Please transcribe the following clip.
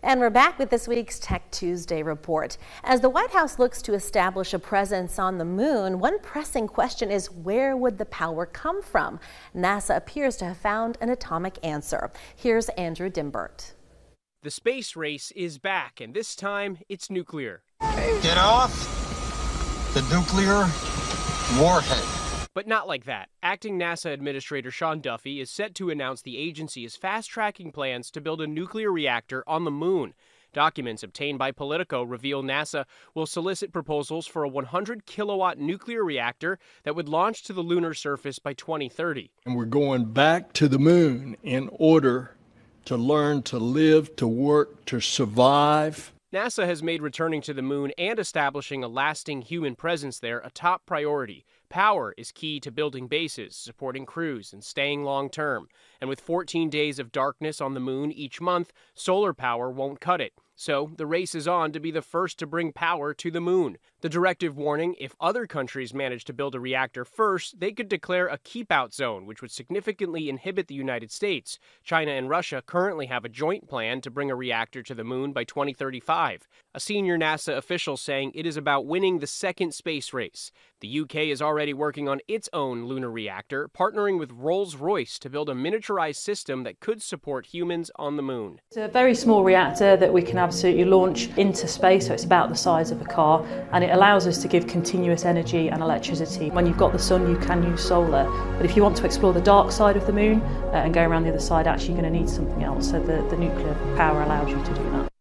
And we're back with this week's Tech Tuesday report. As the White House looks to establish a presence on the moon, one pressing question is where would the power come from? NASA appears to have found an atomic answer. Here's Andrew Dymburt. The space race is back, and this time it's nuclear. Get off the nuclear warhead. But not like that. Acting NASA Administrator Sean Duffy is set to announce the agency is fast tracking plans to build a nuclear reactor on the moon. Documents obtained by Politico reveal NASA will solicit proposals for a 100 kilowatt nuclear reactor that would launch to the lunar surface by 2030. And we're going back to the moon in order to learn to live, to work, to survive. NASA has made returning to the moon and establishing a lasting human presence there a top priority. Power is key to building bases, supporting crews, and staying long term. And with 14 days of darkness on the moon each month, solar power won't cut it. So the race is on to be the first to bring power to the moon. The directive warning if other countries manage to build a reactor first, they could declare a keep out zone, which would significantly inhibit the United States. China and Russia currently have a joint plan to bring a reactor to the moon by 2035. A senior NASA official saying it is about winning the second space race. The UK is already working on its own lunar reactor, partnering with Rolls Royce to build a miniaturized system that could support humans on the moon. It's a very small reactor that we can absolutely launch into space, so it's about the size of a car, and it allows us to give continuous energy and electricity. When you've got the sun, you can use solar, but if you want to explore the dark side of the moon uh, and go around the other side, actually you're going to need something else, so the, the nuclear power allows you to do that.